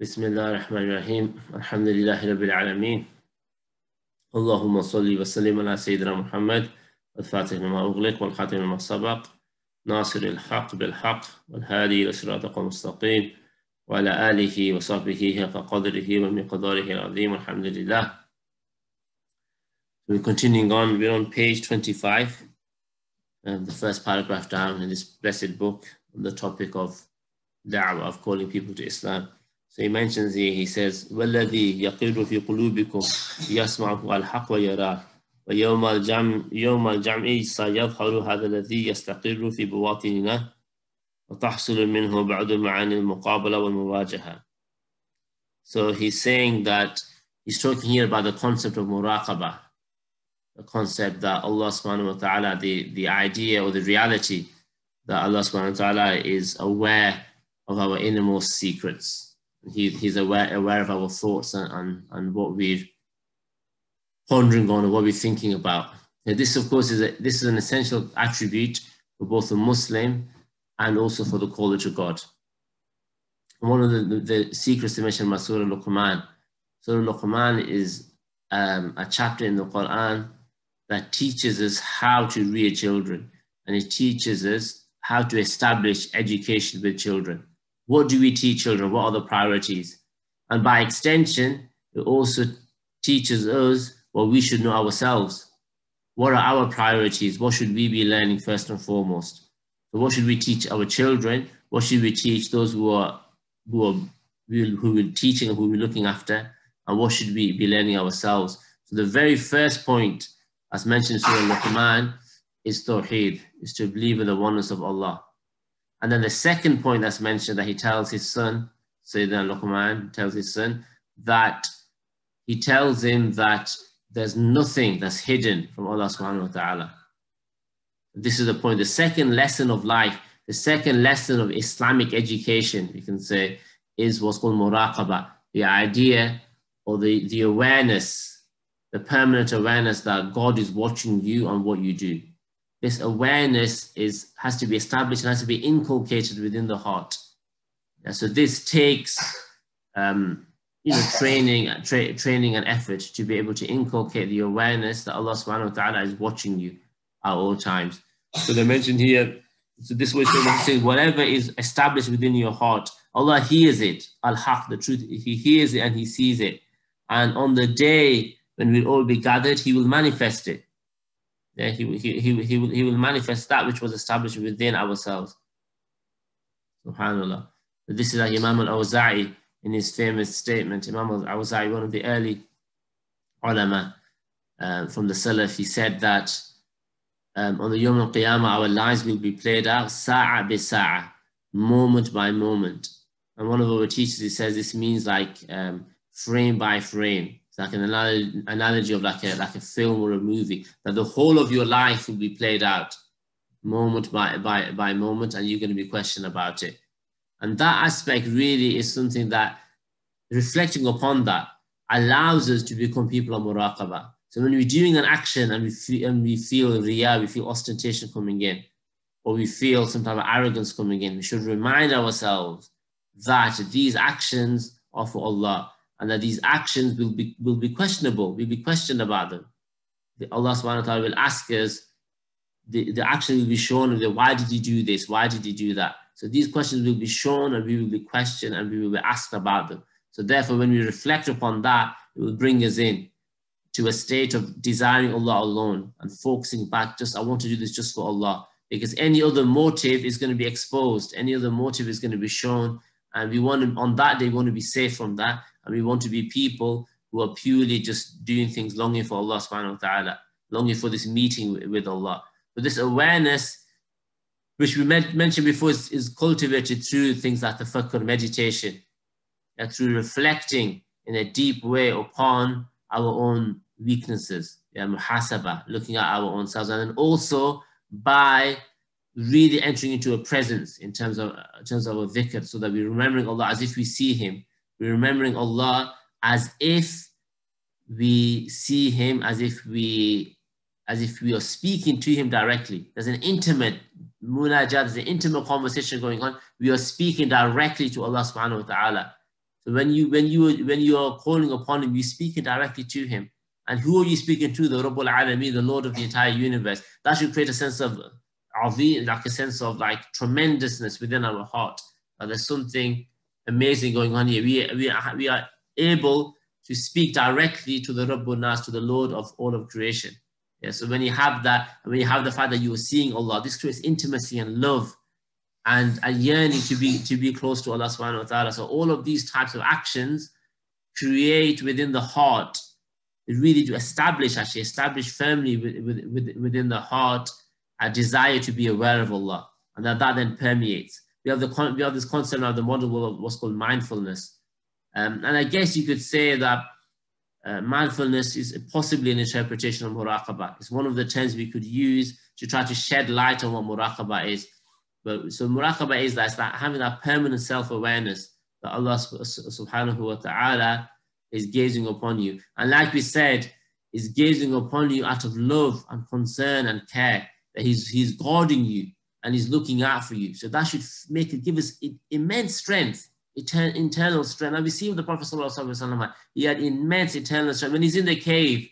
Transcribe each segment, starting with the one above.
بسم الله الرحمن الرحيم الحمد لله رب العالمين اللهم صل وسلم على سيدنا محمد الفاتح لما أغلق والخاتم لما سبق ناصر الحق بالحق والهادي إلى صراطك المستقيم وعلى آله وصحبه حق قدره ومقداره العظيم الحمد لله We're continuing on, we're on page 25, um, the first paragraph down in this blessed book on the topic of da'wah, of calling people to Islam. So he mentions here, he says, وَالَّذِي يَقِرُّ فِي قُلُوبِكُمْ يَسْمَعُهُ الْحَقُّ وَيَرَاهُ ويوم الجمع يوم الجمع سيظهر هذا الذي يستقر في بواطننا وتحصل منه بعض معاني المقابلة والمواجهة. So he's saying that he's talking here about the concept of muraqabah, the concept that Allah subhanahu wa ta'ala, the, the idea or the reality that Allah subhanahu wa ta'ala is aware of our innermost secrets. He, he's aware, aware of our thoughts and, and, and what we're pondering on and what we're thinking about. Now, this, of course, is a, this is an essential attribute for both a Muslim and also for the caller to God. one of the, the, the secrets to mention about Surah Luqman. Surah Luqman is um, a chapter in the Quran that teaches us how to rear children and it teaches us how to establish education with children. What do we teach children? What are the priorities? And by extension, it also teaches us what we should know ourselves. What are our priorities? What should we be learning first and foremost? So what should we teach our children? What should we teach those who are who are who we're teaching and who we're looking after? And what should we be learning ourselves? So the very first point, as mentioned in Surah Luqman, is Tawheed, is to believe in the oneness of Allah. And then the second point that's mentioned that he tells his son, Sayyidina Luqman tells his son, that he tells him that there's nothing that's hidden from Allah subhanahu wa ta'ala. This is the point. The second lesson of life, the second lesson of Islamic education, you can say, is what's called muraqabah, the idea or the, the awareness, the permanent awareness that God is watching you and what you do this awareness is has to be established and has to be inculcated within the heart. Yeah, so this takes um, you know training, tra- training and effort to be able to inculcate the awareness that Allah Subhanahu wa Taala is watching you at all times. So they mentioned here. So this was saying whatever is established within your heart, Allah hears it. Al Haq, the truth. He hears it and He sees it. And on the day when we'll all be gathered, He will manifest it. Yeah, he, he, he, he, will, he will manifest that which was established within ourselves. Subhanallah. This is Imam al-Awza'i in his famous statement. Imam al-Awza'i, one of the early ulama uh, from the Salaf, he said that um, on the Yom al-Qiyamah, our lives will be played out sa'a bi sa'a, moment by moment. And one of our teachers, he says this means like um, frame by frame like an analogy of like a like a film or a movie that the whole of your life will be played out moment by by by moment and you're going to be questioned about it. And that aspect really is something that reflecting upon that allows us to become people of muraqabah so when we're doing an action and we feel and we feel riyah we feel ostentation coming in or we feel some type of arrogance coming in we should remind ourselves that these actions are for allah and that these actions will be, will be questionable, will be questioned about them. The, Allah subhanahu wa ta'ala will ask us, the, the action will be shown, the, why did you do this? Why did you do that? So these questions will be shown and we will be questioned and we will be asked about them. So therefore, when we reflect upon that, it will bring us in to a state of desiring Allah alone and focusing back, just I want to do this just for Allah. Because any other motive is going to be exposed, any other motive is going to be shown. And we want to, on that day, we want to be safe from that. And we want to be people who are purely just doing things longing for Allah subhanahu wa ta'ala, longing for this meeting with Allah. But this awareness, which we mentioned before, is, is cultivated through things like the tafakkur meditation, and through reflecting in a deep way upon our own weaknesses, yeah, muhasaba, looking at our own selves, and then also by really entering into a presence in terms of in terms of our dhikr, so that we're remembering Allah as if we see Him, we're remembering Allah as if we see Him, as if we as if we are speaking to Him directly. There's an intimate munajat, there's an intimate conversation going on. We are speaking directly to Allah subhanahu wa ta'ala. So when you when you when you are calling upon him, you're speaking directly to him. And who are you speaking to? The Rabbul Alameen, the Lord of the entire universe. That should create a sense of like a sense of like tremendousness within our heart. Uh, there's something amazing going on here. We, we, are, we are able to speak directly to the Rabbul Nas, to the Lord of all of creation. Yeah, so when you have that, when you have the fact that you are seeing Allah, this creates intimacy and love and a yearning to be to be close to Allah subhanahu wa ta'ala. So all of these types of actions create within the heart really to establish, actually establish firmly within the heart a desire to be aware of Allah. And that, that then permeates. We have, the, we have this concept of the model of what's called mindfulness. Um, and I guess you could say that uh, mindfulness is possibly an interpretation of muraqabah. It's one of the terms we could use to try to shed light on what muraqabah is. But so muraqabah is that, it's that having that permanent self-awareness that Allah subhanahu wa ta'ala is gazing upon you. And like we said, is gazing upon you out of love and concern and care. He's, he's guarding you and he's looking out for you. So that should make it give us immense strength, etern, internal strength. And we see with the Prophet ﷺ, he had immense internal strength. When he's in the cave,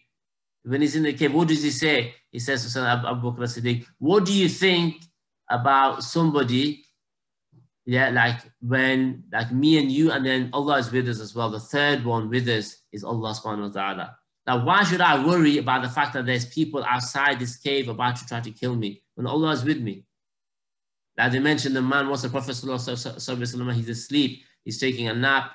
when he's in the cave, what does he say? He says to Abu Bakr Siddiq, what do you think about somebody yeah, like when like me and you, and then Allah is with us as well. The third one with us is Allah subhanahu wa ta'ala. Now, why should I worry about the fact that there's people outside this cave about to try to kill me when Allah is with me? As I mentioned, the man was the Prophet he's asleep, he's taking a nap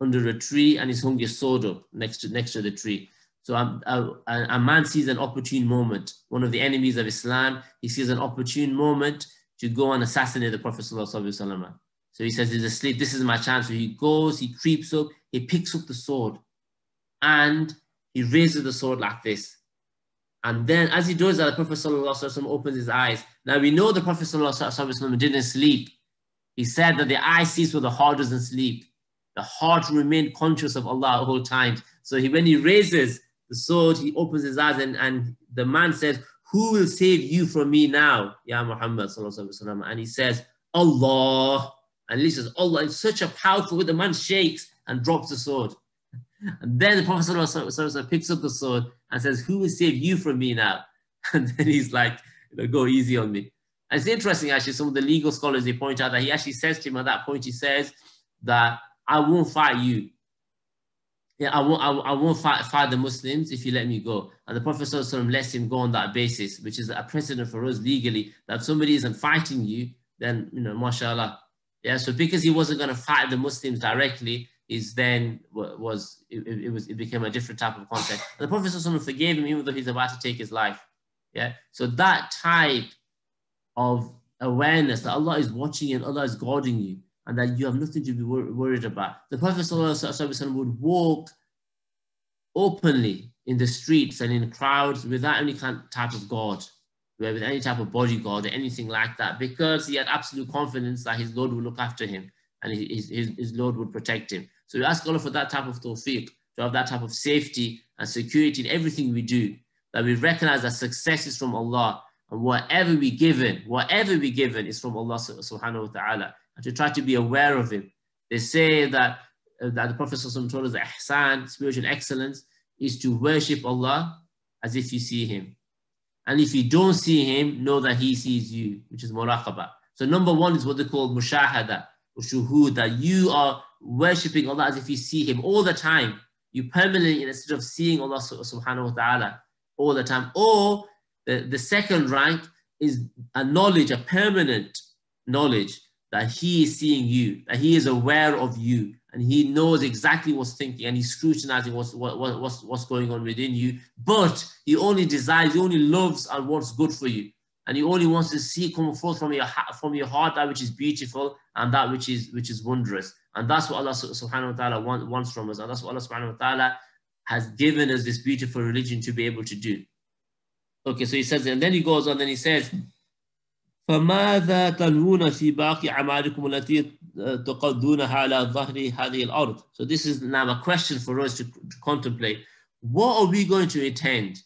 under a tree and he's hung his sword up next to, next to the tree. So um, a, a, a man sees an opportune moment. One of the enemies of Islam, he sees an opportune moment to go and assassinate the Prophet. So he says he's asleep, this is my chance. So he goes, he creeps up, he picks up the sword and he raises the sword like this. And then as he does that, the Prophet ﷺ opens his eyes. Now we know the Prophet ﷺ didn't sleep. He said that the eye sees what the heart doesn't sleep. The heart remained conscious of Allah at all times. So he, when he raises the sword, he opens his eyes and, and the man says, who will save you from me now, Ya Muhammad? And he says, Allah. And he says, Allah, in such a powerful the man shakes and drops the sword. And then the Prophet picks up the sword and says, Who will save you from me now? And then he's like, Go easy on me. And it's interesting, actually, some of the legal scholars they point out that he actually says to him at that point, he says that I won't fight you yeah, I won't, I, I won't fight, fight the Muslims if you let me go. And the Prophet lets him go on that basis, which is a precedent for us legally, that if somebody isn't fighting you, then, you know, mashallah. Yeah, so because he wasn't going to fight the Muslims directly, is then was, it, it, was, it became a different type of context. And the Prophet forgave him even though he's about to take his life. Yeah, so that type of awareness that Allah is watching and Allah is guarding you, and that you have nothing to be wor worried about. The Prophet ﷺ would walk openly in the streets and in crowds without any kind type of guard, with any type of bodyguard or anything like that, because he had absolute confidence that his Lord would look after him and his, his, his Lord would protect him. So we ask Allah for that type of tawfiq, to have that type of safety and security in everything we do, that we recognize that success is from Allah and whatever we given, whatever we given is from Allah subhanahu wa ta'ala and to try to be aware of him. They say that, uh, that the Prophet told us that ihsan, spiritual excellence, is to worship Allah as if you see him. And if you don't see him, know that he sees you, which is muraqabah. So number one is what they call mushahada, or shuhud, that you are worshipping Allah as if you see him all the time. You permanently, instead of seeing Allah subhanahu wa ta'ala all the time. Or the, the second rank is a knowledge, a permanent knowledge that he is seeing you, that he is aware of you, and he knows exactly what's thinking, and he's scrutinizing what's, what, what's, what's going on within you. But he only desires, he only loves and wants good for you. And he only wants to see come forth from your, from your heart that which is beautiful and that which is, which is wondrous. And that's what Allah subhanahu wa ta'ala want, wants from us. And that's what Allah subhanahu wa ta'ala has given us this beautiful religion to be able to do. Okay, so he says, and then he goes on, then he says, فماذا تنوون في باقي أعمالكم التي تقضونها على ظهر هذه الأرض? So this is now a question for us to, to contemplate. What are we going to attend?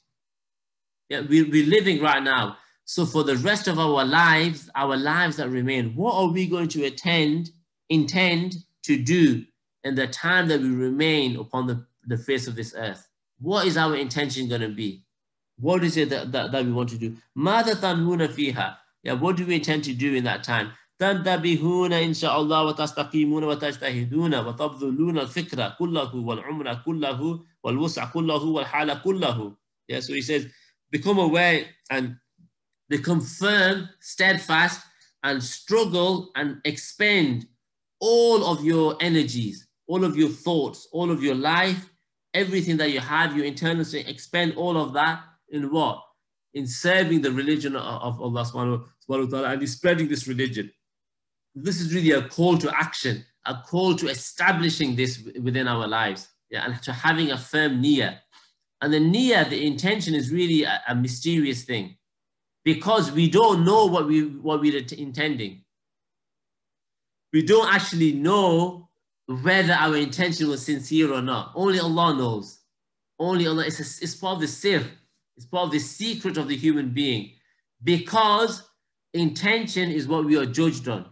Yeah, we, we're living right now. So for the rest of our lives, our lives that remain, what are we going to attend, intend to do in the time that we remain upon the, the face of this earth. What is our intention going to be? What is it that, that, that we want to do? ماذا تنهون فيها? Yeah, what do we intend to do in that time? تنتبهون إن شاء الله وتستقيمون وتجتهدون وتبذلون الفكر كله والعمر كله والوسع كله والحال كله. Yeah, so he says, become aware and become firm, steadfast, and struggle and expend all of your energies, all of your thoughts, all of your life, everything that you have, your internal strength, expend all of that in what? In serving the religion of Allah subhanahu wa ta'ala and spreading this religion. This is really a call to action, a call to establishing this within our lives, yeah, and to having a firm niyyah. And the niyyah, the intention is really a, a mysterious thing because we don't know what we what we're intending We don't actually know whether our intention was sincere or not. Only Allah knows. Only Allah. It's, a, it's part of the sir. It's part of the secret of the human being. Because intention is what we are judged on.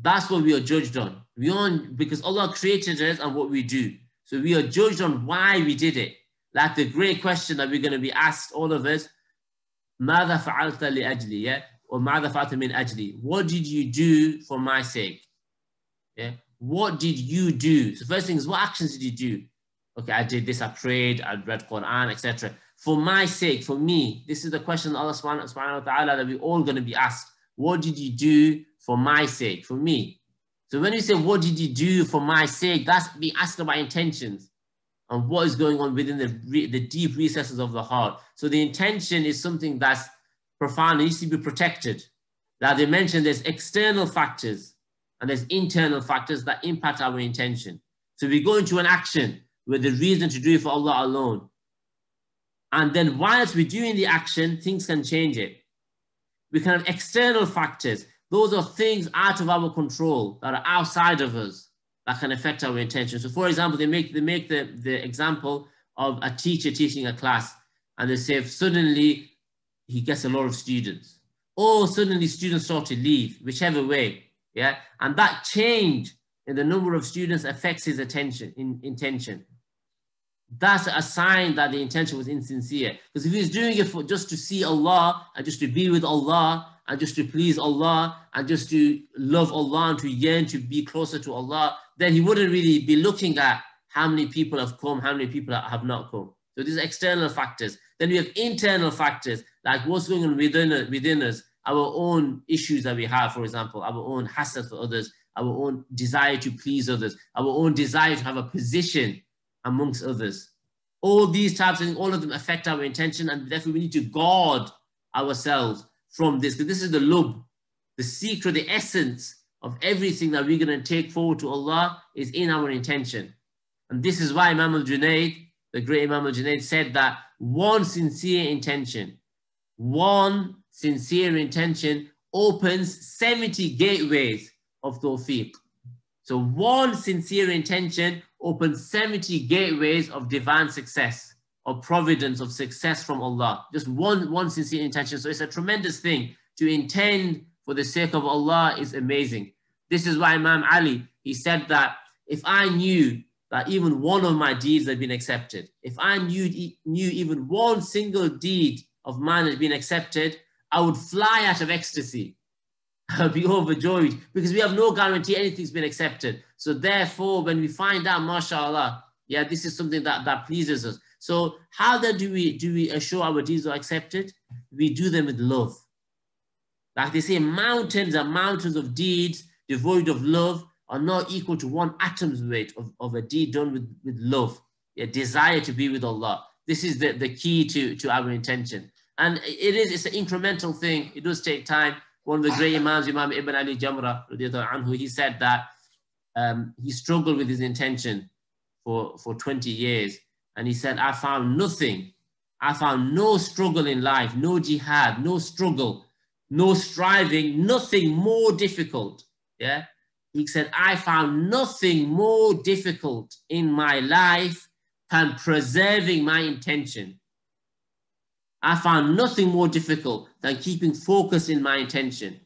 That's what we are judged on. We on because Allah created us and what we do. So we are judged on why we did it. Like the great question that we're going to be asked, all of us, ماذا فعلت لأجلي? Yeah? Or ماذا فعلت من أجلي? What did you do for my sake? Yeah? What did you do? So first thing is, what actions did you do? Okay, I did this, I prayed, I read Quran, etc. For my sake, for me, this is the question Allah subhanahu wa ta'ala that we're all going to be asked. What did you do for my sake, for me? So when you say, what did you do for my sake? That's being asked about intentions and what is going on within the, the deep recesses of the heart. So the intention is something that's profound, it needs to be protected. Now they mentioned there's external factors and there's internal factors that impact our intention. So we go into an action with the reason to do it for Allah alone. And then whilst we're doing the action, things can change it. We can have external factors. Those are things out of our control that are outside of us that can affect our intention. So for example, they make, they make the, the example of a teacher teaching a class and they say suddenly he gets a lot of students or suddenly students start to leave, whichever way, yeah? And that change in the number of students affects his attention, in, intention. That's a sign that the intention was insincere. Because if he's doing it for just to see Allah and just to be with Allah and just to please Allah and just to love Allah and to yearn to be closer to Allah, then he wouldn't really be looking at how many people have come, how many people have not come. So these are external factors. Then we have internal factors, like what's going on within, within us our own issues that we have, for example, our own hasad for others, our own desire to please others, our own desire to have a position amongst others. All these types things, all of them affect our intention, and therefore we need to guard ourselves from this. Because this is the lub, the secret, the essence of everything that we're going to take forward to Allah is in our intention. And this is why Imam al-Junaid, the great Imam al-Junaid said that one sincere intention, one sincere intention opens 70 gateways of tawfiq. So one sincere intention opens 70 gateways of divine success, of providence, of success from Allah. Just one, one sincere intention. So it's a tremendous thing. To intend for the sake of Allah is amazing. This is why Imam Ali, he said that if I knew that even one of my deeds had been accepted, if I knew, knew even one single deed of mine had been accepted, I would fly out of ecstasy. I would be overjoyed because we have no guarantee anything's been accepted. So therefore, when we find out, mashallah, yeah, this is something that, that pleases us. So how then do we do we assure our deeds are accepted? We do them with love. Like they say, mountains and mountains of deeds devoid of love are not equal to one atom's weight of, of a deed done with, with love, a desire to be with Allah. This is the, the key to, to our intention. And it is, it's an incremental thing. It does take time. One of the great Imams, Imam Ibn Abi Jamra, anhu, he said that um, he struggled with his intention for, for 20 years. And he said, I found nothing. I found no struggle in life, no jihad, no struggle, no striving, nothing more difficult. Yeah. He said, I found nothing more difficult in my life than preserving my intention. I found nothing more difficult than keeping focus in my intention,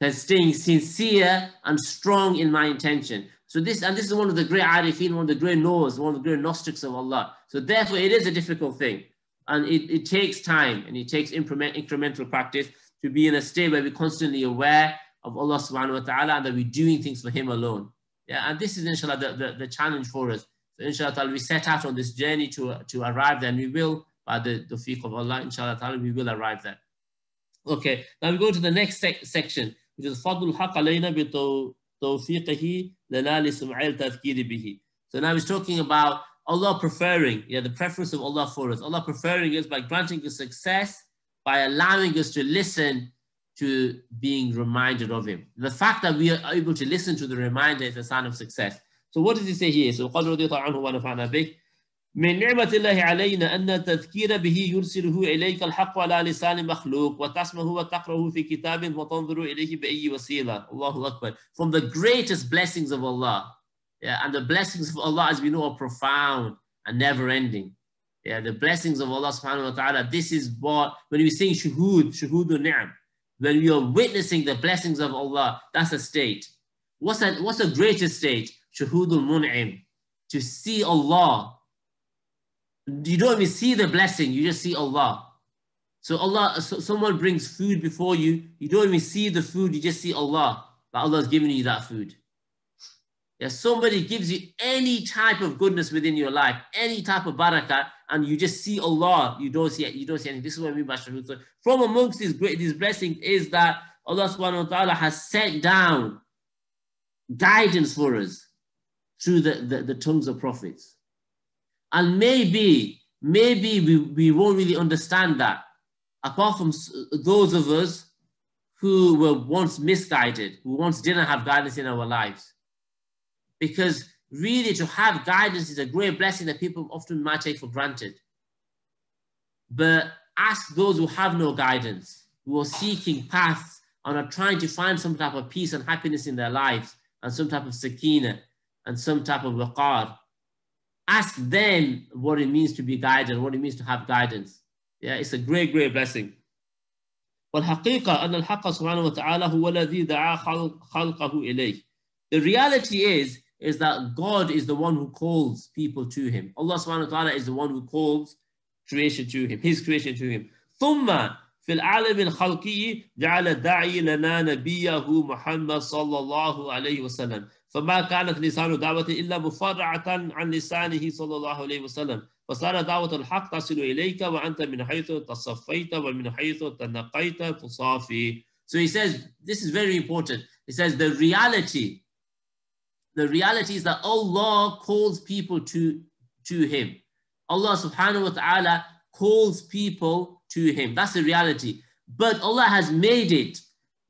than staying sincere and strong in my intention. So this, and this is one of the great arifin, one of the great knows, one of the great gnostics of Allah. So therefore it is a difficult thing. And it, it takes time and it takes increment, incremental practice to be in a state where we're constantly aware of Allah subhanahu wa ta'ala and that we're doing things for Him alone. Yeah, and this is inshallah the, the, the challenge for us. So inshallah we set out on this journey to, to arrive there and we will, by the tawfiq of Allah, inshallah ta'ala, we will arrive there. Okay, now we go to the next sec section, which is Fadul Haq alayna bi tawfiqihi lana li sum'il tadhkiri bihi. So now he's talking about Allah preferring, yeah, the preference of Allah for us. Allah preferring us by granting us success, by allowing us to listen to being reminded of Him. The fact that we are able to listen to the reminder is a sign of success. So what does he say here? So قال رضي الله عنه ونفعنا به من نعمة الله علينا أن التذكير به يرسله إليك الحق على لسان مخلوق وتسمعه وتقرأه في كتاب وتنظر إليه بأي وسيلة الله أكبر From the greatest blessings of Allah yeah, and the blessings of Allah, as we know, are profound and never ending. Yeah, the blessings of Allah subhanahu wa ta'ala. This is what, when we sing shuhud, shuhud ni'am, when we are witnessing the blessings of Allah, that's a state. What's that? What's the greatest state? Shuhudul mun'im. To see Allah. you don't even see the blessing, you just see Allah. So Allah, so someone brings food before you, you don't even see the food, you just see Allah. But Allah is giving you that food. If somebody gives you any type of goodness within your life, any type of barakah, and you just see Allah, you don't see it, you don't see anything. This is what we mean by. So from amongst these great these blessings is that Allah subhanahu wa ta'ala has set down guidance for us through the, the, the tongues of prophets. And maybe, maybe we, we won't really understand that, apart from those of us who were once misguided, who once didn't have guidance in our lives because really to have guidance is a great blessing that people often might take for granted. But ask those who have no guidance, who are seeking paths and are trying to find some type of peace and happiness in their lives and some type of sakina and some type of waqar Ask them what it means to be guided, what it means to have guidance. Yeah, it's a great, great blessing. والحقيقة أن الحق سبحانه وتعالى هو الذي دعا خلقه إليه. The reality is is that God is the one who calls people to him. Allah subhanahu wa ta'ala is the one who calls creation to him, his creation to him. ثم في العالم الخلقي جعل الداعي لنا نبيه محمد صلى الله عليه وسلم فما كانت لسان دعوة إلا مفرعة عن لسانه صلى الله عليه وسلم فصار دعوة الحق تصل إليك وأنت من حيث تصفيت ومن حيث تنقيت تصافي So he says, this is very important. He says the reality the reality is that Allah calls people to, to Him. Allah subhanahu wa ta'ala calls people to Him. That's the reality. But Allah has made it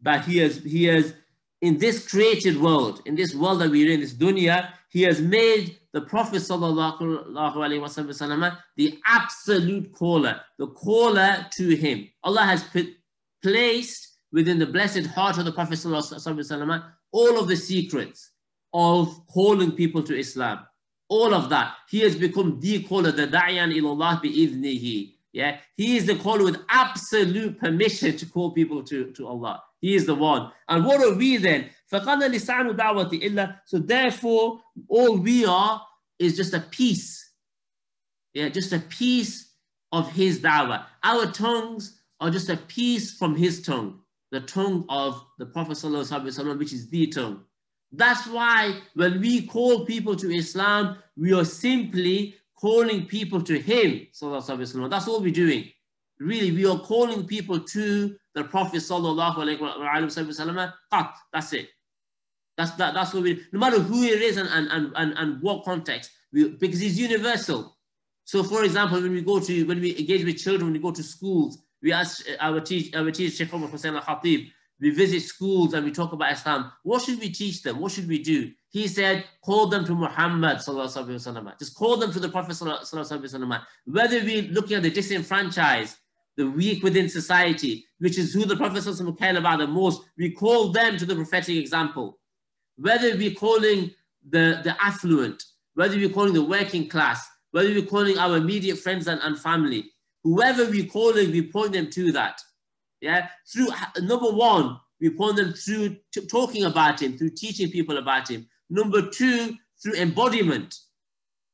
that He has, He has, in this created world, in this world that we're in, this dunya, He has made the Prophet wasallam the absolute caller, the caller to Him. Allah has put, placed within the blessed heart of the Prophet wasallam all of the secrets of calling people to Islam. All of that. He has become the caller, the da'yan ilallah bi'idhnihi. Yeah, he is the caller with absolute permission to call people to, to Allah. He is the one. And what are we then? So therefore, all we are is just a piece. Yeah, just a piece of his da'wah. Our tongues are just a piece from his tongue, the tongue of the Prophet which is the tongue. That's why when we call people to Islam, we are simply calling people to Him. That's all we're doing. Really, we are calling people to the Prophet. sallallahu alaihi wasallam. That's it. That's that, that's what we no matter who it is and, and, and, and what context, we, because it's universal. So for example, when we go to when we engage with children, when we go to schools, we ask our teacher, our teacher Sheikh Omar Hussein al-Khatib, we visit schools and we talk about Islam. What should we teach them? What should we do? He said, call them to Muhammad. Just call them to the Prophet. Whether we're looking at the disenfranchised, the weak within society, which is who the Prophet cared about the most, we call them to the prophetic example. Whether we're calling the, the affluent, whether we're calling the working class, whether we're calling our immediate friends and, and family, whoever we're calling, we point them to that. Yeah, through number one, we point them through talking about him, through teaching people about him. Number two, through embodiment.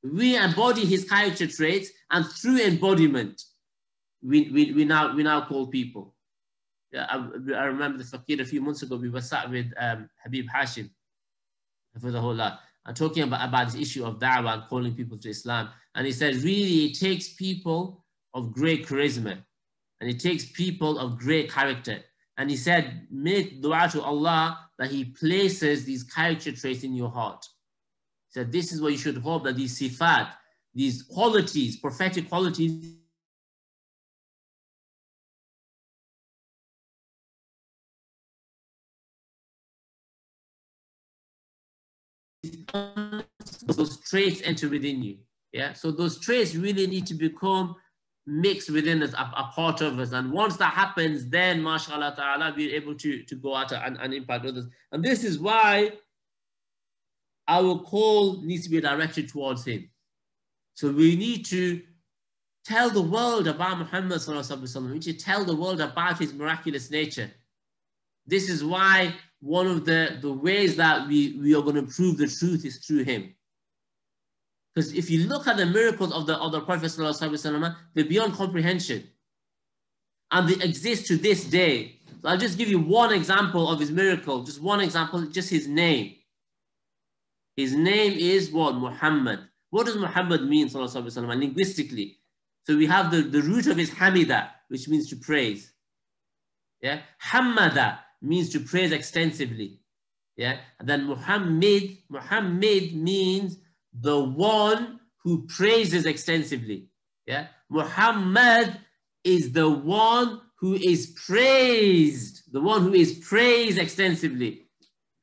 We embody his character traits and through embodiment, we, we, we, now, we now call people. I, I remember the fakir a few months ago, we were sat with um, Habib Hashim for the whole lot and talking about, about this issue of da'wah and calling people to Islam. And he said, really, it takes people of great charisma and it takes people of great character. And he said, make dua to Allah that He places these character traits in your heart. He said, this is what you should hope that these sifat, these qualities, prophetic qualities, those traits enter within you. Yeah, so those traits really need to become mixed within us, a, a, part of us. And once that happens, then mashallah ta'ala, we're able to, to go out and, and impact others. And this is why our call needs to be directed towards him. So we need to tell the world about Muhammad sallallahu We need to tell the world about his miraculous nature. This is why one of the, the ways that we, we are going to prove the truth is through him. Because if you look at the miracles of the, of the Prophet ﷺ, they're beyond comprehension. And they exist to this day. So I'll just give you one example of his miracle, just one example, just his name. His name is what? Muhammad. What does Muhammad mean, وسلم, linguistically? So we have the, the root of his Hamida, which means to praise. Yeah, Hamada means to praise extensively. Yeah, and then Muhammad, Muhammad means the one who praises extensively. Yeah, Muhammad is the one who is praised, the one who is praised extensively.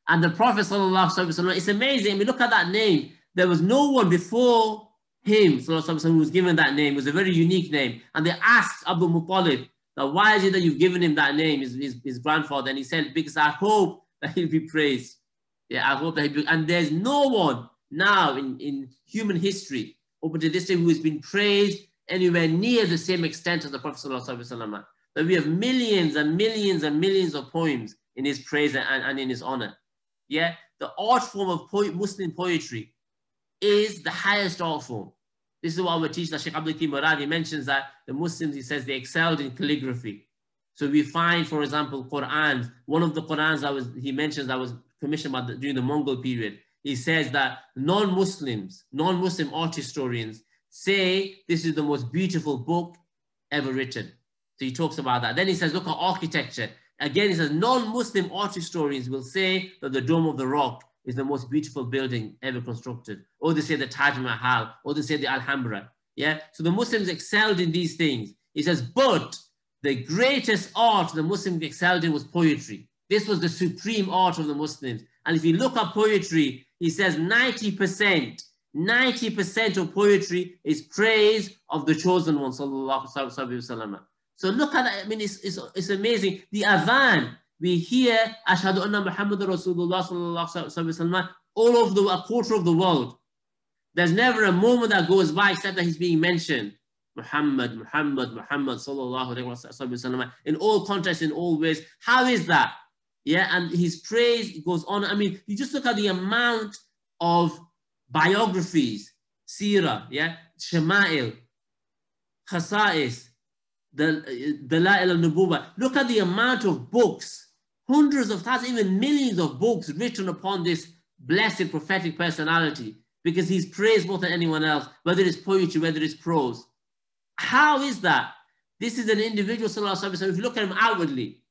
And the Prophet Wasallam, it's amazing. I mean, look at that name. There was no one before him who was given that name. It was a very unique name. And they asked Abdul Muttalib, that why is it that you've given him that name, his, his, his grandfather? And he said, because I hope that he'll be praised. Yeah, I hope that he'll be, and there's no one now in, in human history up to this day who has been praised anywhere near the same extent as the Prophet Sallallahu That we have millions and millions and millions of poems in his praise and, and in his honor. Yeah, the art form of po Muslim poetry is the highest art form. This is what our teacher, Sheikh Abdul Muradi mentions that the Muslims, he says, they excelled in calligraphy. So we find, for example, Qur'an, one of the Qur'ans that was, he mentions that was commissioned the, during the Mongol period, he says that non-Muslims, non-Muslim art historians say this is the most beautiful book ever written. So he talks about that. Then he says, look at architecture. Again, he says non-Muslim art historians will say that the Dome of the Rock is the most beautiful building ever constructed. Or they say the Taj Mahal, or they say the Alhambra. Yeah. So the Muslims excelled in these things. He says, but the greatest art the Muslims excelled in was poetry. This was the supreme art of the Muslims. And if you look at poetry, he says 90%, 90% of poetry is praise of the chosen one, sallallahu wasallam. So look at that. I mean, it's, it's, it's amazing. The adhan, we hear Ashhadu anna Muhammad Rasulullah sallallahu all over the, a quarter of the world. There's never a moment that goes by except that he's being mentioned. Muhammad, Muhammad, Muhammad, sallallahu alayhi wasallam, in all contexts, in all ways. How is that? Yeah, and his praise goes on. I mean, you just look at the amount of biographies, Sira, yeah, Shama'il, Khasa'is, the Dalail al-Nubuwa. Look at the amount of books, hundreds of thousands, even millions of books written upon this blessed prophetic personality because he's praised more than anyone else, whether it's poetry, whether it's prose. How is that? This is an individual, So, if you look at him outwardly,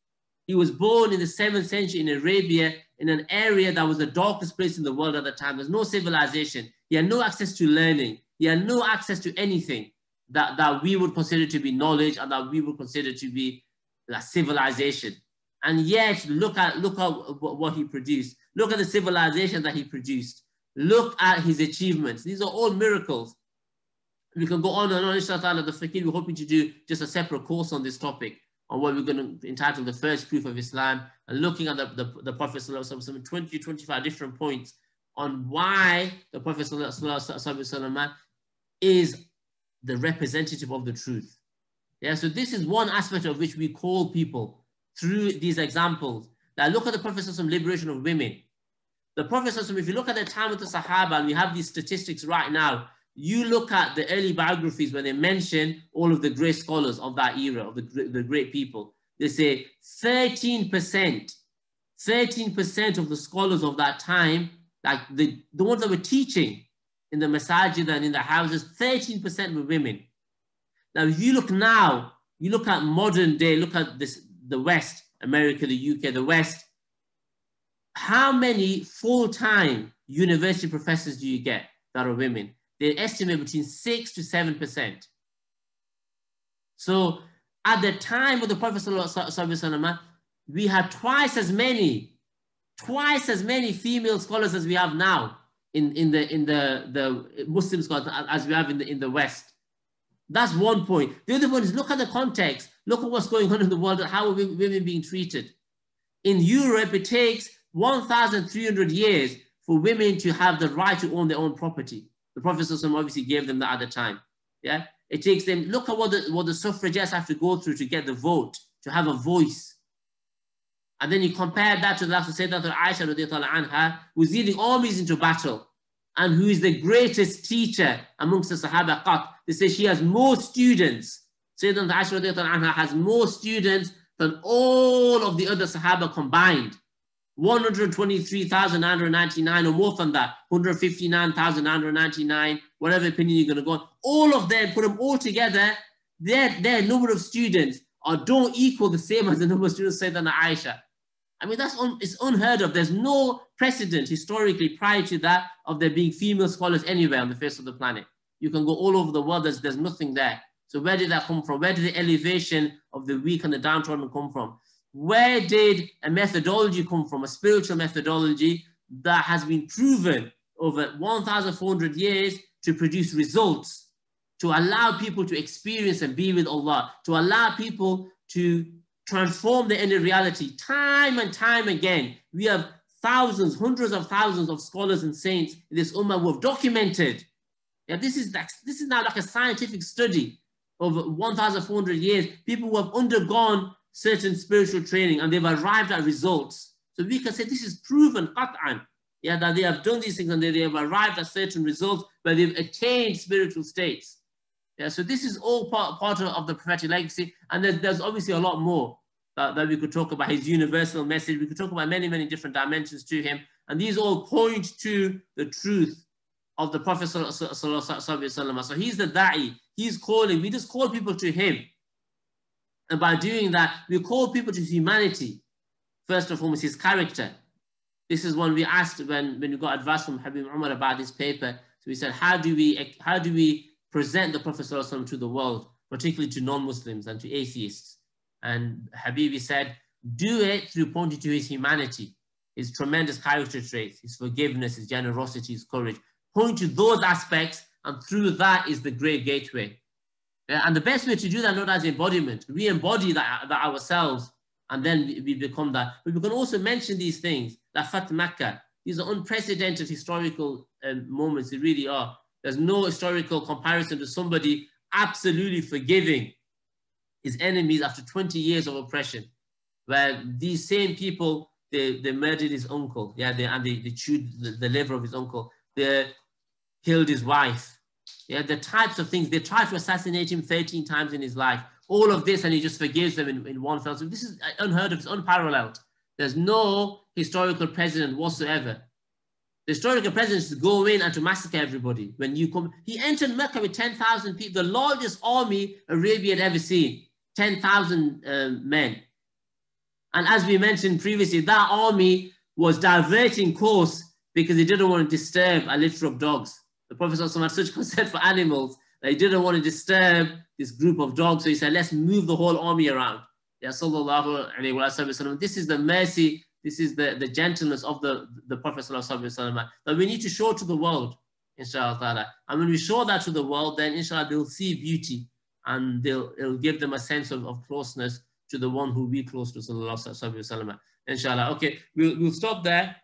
he was born in the 7th century in Arabia in an area that was the darkest place in the world at the time. There's no civilization. He had no access to learning. He had no access to anything that, that we would consider to be knowledge and that we would consider to be a civilization. And yet, look at, look at what he produced. Look at the civilization that he produced. Look at his achievements. These are all miracles. We can go on and on, inshallah, the fakir, we're hoping to do just a separate course on this topic on what we're going to entitle the first proof of Islam and looking at the, the, the Prophet 20, 25 different points on why the Prophet is the representative of the truth. Yeah, so this is one aspect of which we call people through these examples. Now look at the Prophet's liberation of women. The Prophet, if you look at the time of the Sahaba, and we have these statistics right now, you look at the early biographies when they mention all of the great scholars of that era, of the, the great people. They say 13%, 13% of the scholars of that time, like the, the ones that were teaching in the masajid and in the houses, 13% were women. Now, if you look now, you look at modern day, look at this, the West, America, the UK, the West, how many full-time university professors do you get that are women? They estimate between six to 7%. So at the time of the Prophet we had twice as many, twice as many female scholars as we have now in, in the in the, the Muslim scholars as we have in the in the West. That's one point. The other one is look at the context. Look at what's going on in the world how are women being treated. In Europe, it takes 1,300 years for women to have the right to own their own property. The Prophet obviously gave them that at the time. Yeah, it takes them. Look at what the what the suffragettes have to go through to get the vote, to have a voice. And then you compare that to the last Sayyidat Aisha anha, who's leading armies into battle and who is the greatest teacher amongst the Sahaba Qat. They say she has more students. Sayyidat Aisha anha has more students than all of the other Sahaba combined. 123,999 or more than that, 159,999, whatever opinion you're going to go on. All of them, put them all together, their, their number of students are don't equal the same as the number of students than Aisha. I mean, that's un, it's unheard of. There's no precedent historically prior to that of there being female scholars anywhere on the face of the planet. You can go all over the world, there's, there's nothing there. So where did that come from? Where did the elevation of the weak and the downtrodden come from? Where did a methodology come from, a spiritual methodology that has been proven over 1,400 years to produce results, to allow people to experience and be with Allah, to allow people to transform the inner reality time and time again. We have thousands, hundreds of thousands of scholars and saints in this ummah who have documented. Yeah, this is this is now like a scientific study over 1,400 years. People who have undergone certain spiritual training and they've arrived at results. So we can say this is proven, qat'an, yeah, that they have done these things and they, they have arrived at certain results where they've attained spiritual states. Yeah, so this is all part, part of the prophetic legacy. And there's, there's obviously a lot more that, that we could talk about his universal message. We could talk about many, many different dimensions to him. And these all point to the truth of the Prophet. So he's the da'i. He's calling. We just call people to him. And by doing that, we call people to humanity. First and foremost, his character. This is one we asked when, when we got advice from Habib Umar about this paper. So we said, how do we, how do we present the Prophet to the world, particularly to non-Muslims and to atheists? And Habibi said, do it through pointing to his humanity, his tremendous character traits, his forgiveness, his generosity, his courage. Point to those aspects, and through that is the great gateway. And the best way to do that, not as embodiment, we embody that, that ourselves, and then we, become that. But we can also mention these things, that Fath Makkah. These are unprecedented historical um, moments, they really are. There's no historical comparison to somebody absolutely forgiving his enemies after 20 years of oppression, where these same people, they, they murdered his uncle, yeah, they, and they, they chewed the, the liver of his uncle, they killed his wife, yeah, the types of things, they tried to assassinate him 13 times in his life. All of this, and he just forgives them in, in one fell swoop. This is unheard of, it's unparalleled. There's no historical president whatsoever. The historical president is to go in and to massacre everybody. When you come, he entered Mecca with 10,000 people, the largest army Arabia had ever seen, 10,000 uh, men. And as we mentioned previously, that army was diverting course because he didn't want to disturb a litter of dogs. The Prophet had such concern for animals that he didn't want to disturb this group of dogs. So he said, let's move the whole army around. This is the mercy, this is the, the gentleness of the, the Prophet that we need to show to the world, inshallah. And when we show that to the world, then inshallah they'll see beauty and they'll it'll give them a sense of, of closeness to the one who we close to sallallahu alayhi. Inshallah. Okay, we'll, we'll stop there.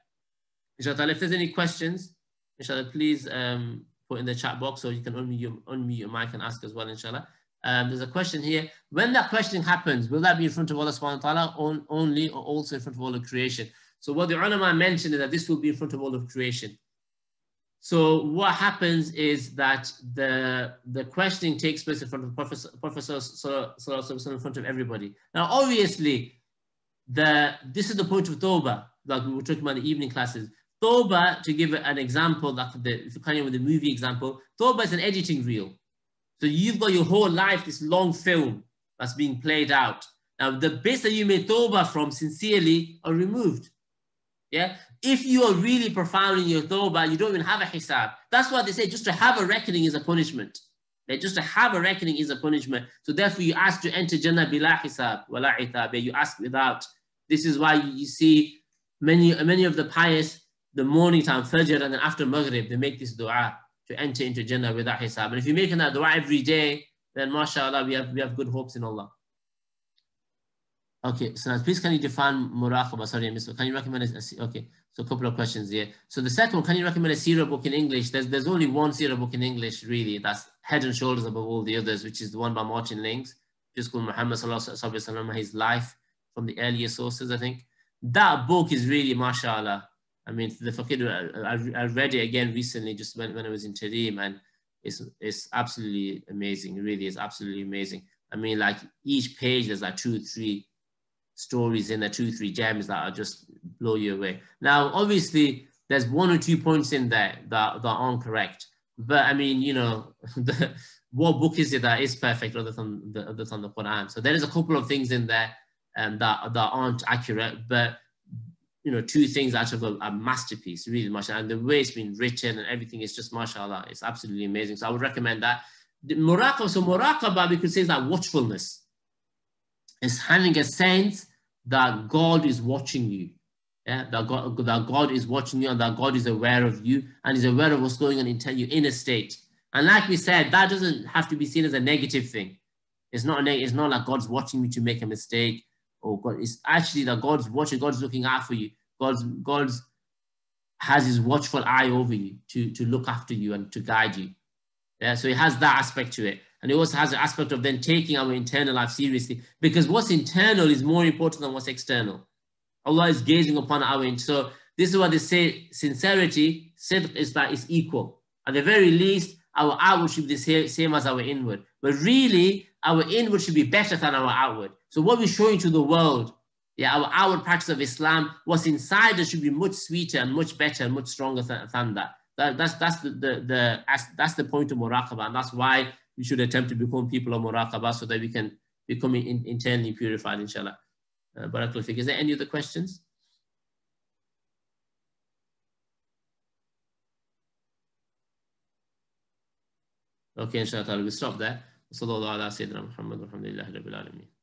Inshallah, if there's any questions, inshallah, please um, put in the chat box so you can unmute your, unmute your mic and ask as well, inshallah. Um, there's a question here. When that question happens, will that be in front of Allah subhanahu wa ta'ala on, only or also in front of all of creation? So what the ulama mentioned is that this will be in front of all of creation. So what happens is that the, the questioning takes place in front of Prophet, Prophet in front of everybody. Now, obviously, the, this is the point of Tawbah, like we were talking about in the evening classes. Tawbah, to give an example, like the, kind of with the movie example, Toba is an editing reel. So you've got your whole life, this long film that's being played out. Now, the bits that you made Toba from sincerely are removed. Yeah. If you are really profound in your Toba, you don't even have a hisab. That's why they say just to have a reckoning is a punishment. That just to have a reckoning is a punishment. So therefore you ask to enter Jannah bila hisab, wala itab. You ask without. This is why you see many, many of the pious, the morning time, Fajr, and then after Maghrib, they make this dua to enter into Jannah without hisab. And if you're making that dua every day, then mashallah, we have, we have good hopes in Allah. Okay, so now please can you define muraqabah? Sorry, I missed. Can you recommend a, okay, so a couple of questions here. So the second one, can you recommend a seerah book in English? There's there's only one seerah book in English, really. That's head and shoulders above all the others, which is the one by Martin Lings, just called Muhammad Sallallahu Alaihi Wasallam, his life from the earlier sources, I think. That book is really, mashallah. I mean, the Faqir, I, I, read it again recently, just when, when I was in Tareem, and it's, it's absolutely amazing. Really it's absolutely amazing. I mean, like each page, there's like two, three stories in there, two, three gems that are just blow you away. Now, obviously, there's one or two points in there that, that aren't correct. But I mean, you know, the, what book is it that is perfect other than the, other than the Quran? So there is a couple of things in there um, that, that aren't accurate, but you know, two things out of a, a masterpiece, really much. And the way it's been written and everything is just mashallah, it's absolutely amazing. So I would recommend that. The muraqabah, so muraqabah, we could say is that watchfulness is having a sense that God is watching you. Yeah, that God, that God is watching you and that God is aware of you and is aware of what's going on in your inner state. And like we said, that doesn't have to be seen as a negative thing. It's not, a, it's not like God's watching me to make a mistake or God. It's actually that God's watching, God's looking out for you. God's, God's has his watchful eye over you to, to look after you and to guide you. Yeah, so it has that aspect to it. And it also has the aspect of then taking our internal life seriously because what's internal is more important than what's external. Allah is gazing upon our so this is what they say sincerity sidq is that it's equal at the very least our outward should be the same as our inward but really our inward should be better than our outward so what we're showing to the world yeah our outward practice of islam what's inside us should be much sweeter and much better and much stronger than, than that. that that's that's the, the the that's the point of muraqabah and that's why we should attempt to become people of muraqabah so that we can become in, internally purified, inshallah. Uh, Is there any other questions? Okay, inshallah, we'll stop there. وصلى الله على سيدنا محمد والحمد لله رب العالمين.